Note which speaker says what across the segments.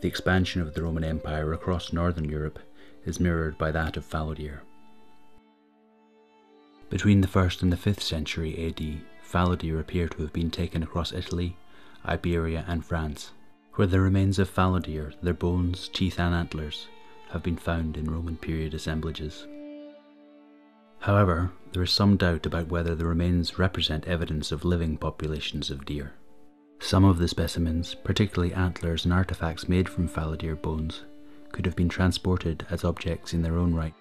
Speaker 1: The expansion of the Roman Empire across northern Europe is mirrored by that of fallow deer. Between the 1st and the 5th century AD, fallow deer appear to have been taken across Italy, Iberia, and France, where the remains of fallow deer, their bones, teeth, and antlers, have been found in Roman period assemblages. However, there is some doubt about whether the remains represent evidence of living populations of deer. Some of the specimens, particularly antlers and artifacts made from fallow deer bones, could have been transported as objects in their own right.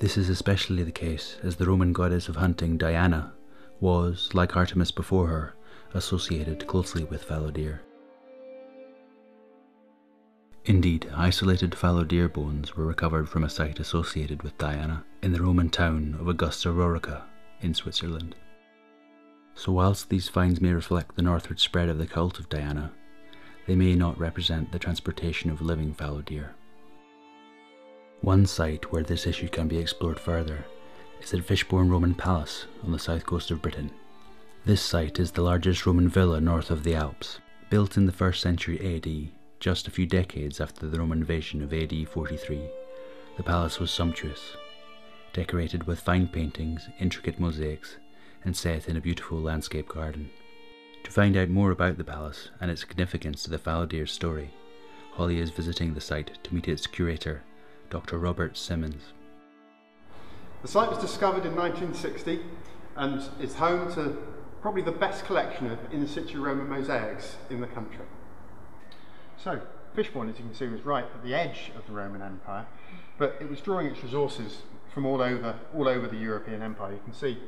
Speaker 1: This is especially the case as the Roman goddess of hunting Diana was, like Artemis before her, associated closely with fallow deer. Indeed, isolated fallow deer bones were recovered from a site associated with Diana in the Roman town of Augusta Raurica in Switzerland. So, whilst these finds may reflect the northward spread of the cult of Diana, they may not represent the transportation of living fallow deer. One site where this issue can be explored further is at Fishbourne Roman Palace on the south coast of Britain. This site is the largest Roman villa north of the Alps, built in the 1st century AD just a few decades after the Roman invasion of AD 43, the palace was sumptuous, decorated with fine paintings, intricate mosaics, and set in a beautiful landscape garden. To find out more about the palace and its significance to the fallow story, Holly is visiting the site to meet its curator, Dr. Robert Symmons.
Speaker 2: The site was discovered in 1960 and is home to probably the best collection of in situ Roman mosaics in the country. So, Fishbourne, as you can see, was right at the edge of the Roman Empire, but it was drawing its resources from all over, all over the European Empire. You can see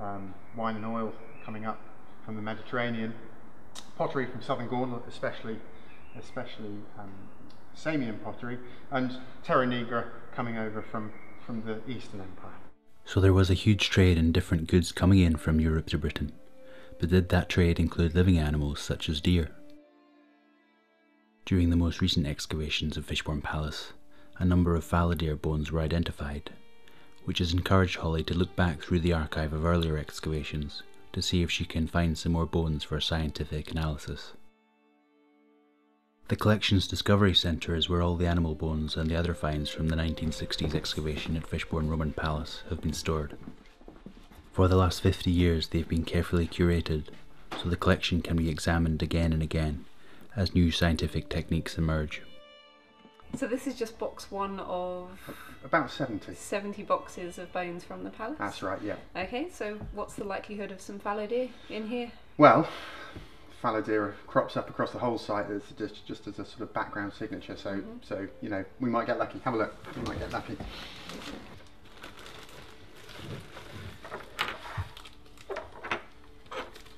Speaker 2: um, wine and oil coming up from the Mediterranean, pottery from southern Gaul, especially, especially um, Samian pottery, and Terra Nigra coming over from, from the Eastern Empire.
Speaker 1: So there was a huge trade in different goods coming in from Europe to Britain. But did that trade include living animals such as deer? During the most recent excavations of Fishbourne Palace, a number of fallow deer bones were identified, which has encouraged Holly to look back through the archive of earlier excavations to see if she can find some more bones for scientific analysis. The collection's Discovery Centre is where all the animal bones and the other finds from the 1960s excavation at Fishbourne Roman Palace have been stored. For the last 50 years, they've been carefully curated so the collection can be examined again and again as new scientific techniques emerge.
Speaker 3: So this is just box one of
Speaker 2: about 70.
Speaker 3: 70 boxes of bones from the palace?
Speaker 2: That's right, yeah.
Speaker 3: Okay, so what's the likelihood of some fallow deer in here?
Speaker 2: Well, fallow deer crops up across the whole site as just, just as a sort of background signature, so, mm -hmm. so you know, we might get lucky. Have a look, we might get lucky.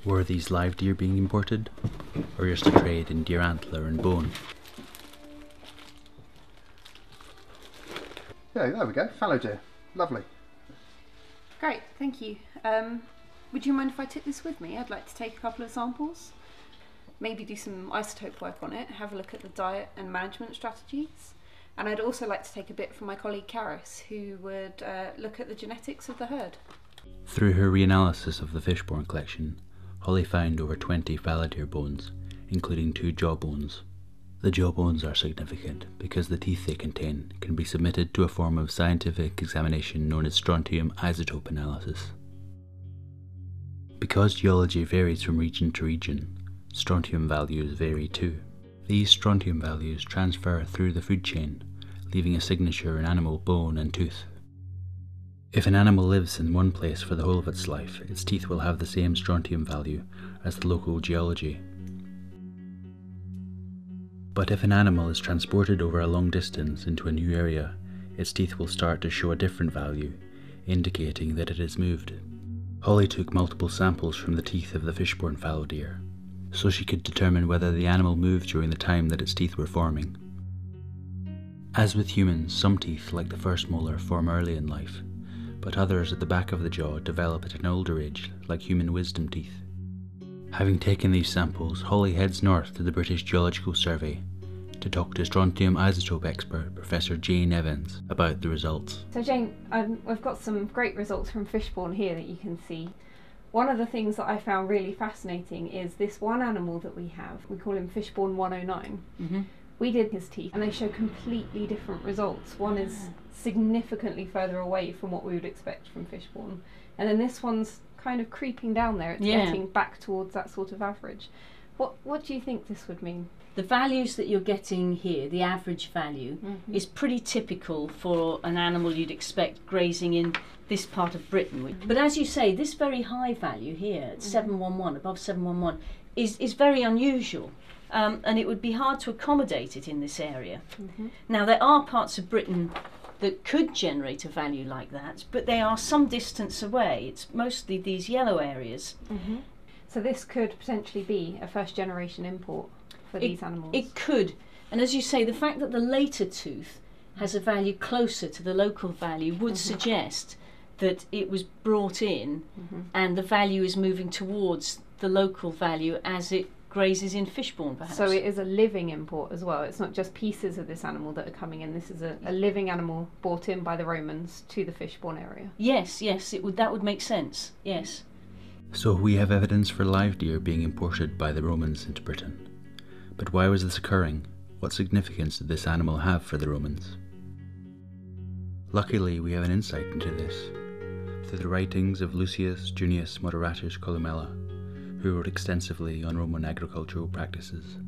Speaker 1: Were these live deer being imported? Or just a trade in deer antler and bone?
Speaker 2: Yeah, there we go. Fallow deer. Lovely.
Speaker 3: Great, thank you. Um, would you mind if I took this with me? I'd like to take a couple of samples. Maybe do some isotope work on it, have a look at the diet and management strategies. And I'd also like to take a bit from my colleague Karis, who would uh, look at the genetics of the herd.
Speaker 1: Through her reanalysis of the Fishbourne collection, Holly found over 20 fallow deer bones, including two jaw bones. The jaw bones are significant because the teeth they contain can be submitted to a form of scientific examination known as strontium isotope analysis. Because geology varies from region to region, strontium values vary too. These strontium values transfer through the food chain, leaving a signature in animal bone and tooth. If an animal lives in one place for the whole of its life, its teeth will have the same strontium value as the local geology. But if an animal is transported over a long distance into a new area, its teeth will start to show a different value, indicating that it has moved. Holly took multiple samples from the teeth of the Fishbourne fallow deer, so she could determine whether the animal moved during the time that its teeth were forming. As with humans, some teeth, like the first molar, form early in life, but others at the back of the jaw develop at an older age, like human wisdom teeth. Having taken these samples, Holly heads north to the British Geological Survey to talk to strontium isotope expert Professor Jane Evans about the results.
Speaker 3: So, Jane, um, we've got some great results from Fishbourne here that you can see. One of the things that I found really fascinating is this one animal that we have. We call him Fishbourne 109. Mm-hmm. We did his teeth, and they show completely different results. One is significantly further away from what we would expect from Fishbourne, and then this one's kind of creeping down there. It's
Speaker 4: Yeah.
Speaker 3: getting back towards that sort of average. What What do you think this would mean?
Speaker 4: The values that you're getting here, the average value,
Speaker 3: Mm-hmm.
Speaker 4: is pretty typical for an animal you'd expect grazing in this part of Britain.
Speaker 3: Mm-hmm.
Speaker 4: But as you say, this very high value here at 711, above 711, is, is very unusual. Um, and it would be hard to accommodate it in this area.
Speaker 3: Mm-hmm.
Speaker 4: Now, there are parts of Britain that could generate a value like that, but they are some distance away. It's mostly these yellow areas. Mm-hmm.
Speaker 3: So this could potentially be a first generation import for
Speaker 4: It-
Speaker 3: these animals.
Speaker 4: It could. And as you say, the fact that the later tooth has a value closer to the local value would mm-hmm. suggest that it was brought in mm-hmm. and the value is moving towards the local value as it grazes in Fishbourne, perhaps.
Speaker 3: So it is a living import as well. It's not just pieces of this animal that are coming in. This is a, a living animal brought in by the Romans to the Fishbourne area.
Speaker 4: yes, yes, it would. That would make sense. Yes.
Speaker 1: So we have evidence for live deer being imported by the Romans into Britain. But why was this occurring? What significance did this animal have for the Romans? Luckily, we have an insight into this through the writings of Lucius Junius Moderatus Columella, who wrote extensively on Roman agricultural practices.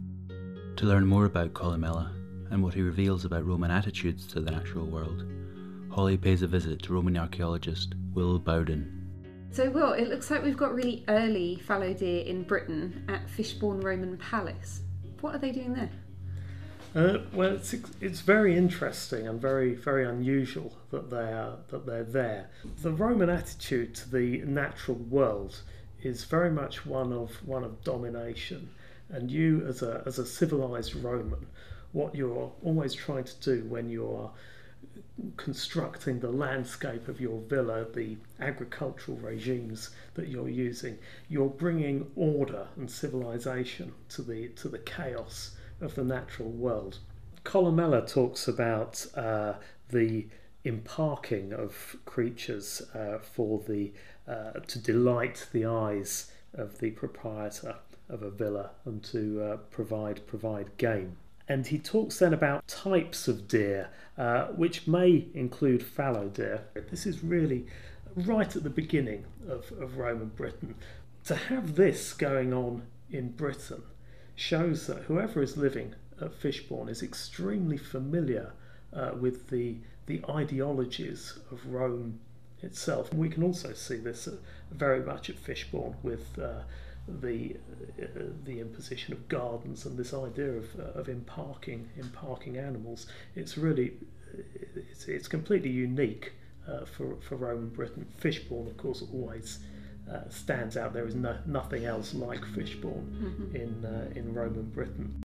Speaker 1: To learn more about Columella and what he reveals about Roman attitudes to the natural world, Holly pays a visit to Roman archaeologist Will Bowden.
Speaker 3: So, Will, it looks like we've got really early fallow deer in Britain at Fishbourne Roman Palace. What are they doing there?
Speaker 5: Uh, well, it's it's very interesting and very very unusual that they are that they're there. The Roman attitude to the natural world is very much one of one of domination, and you as a as a civilized Roman, what you're always trying to do when you're constructing the landscape of your villa, the agricultural regimes that you're using, you're bringing order and civilization to the to the chaos of the natural world. Columella talks about uh, the imparking of creatures uh, for the uh, to delight the eyes of the proprietor of a villa and to uh, provide provide game. And he talks then about types of deer, uh, which may include fallow deer. This is really right at the beginning of, of Roman Britain. To have this going on in Britain shows that whoever is living at Fishbourne is extremely familiar uh, with the, the ideologies of Rome itself. And we can also see this uh, very much at Fishbourne with uh, the uh, the imposition of gardens and this idea of, uh, of imparking imparking animals. It's really it's, it's completely unique uh, for for Roman Britain. Fishbourne, of course, always. Uh, stands out. There is no, nothing else like Fishbourne in uh, in Roman Britain.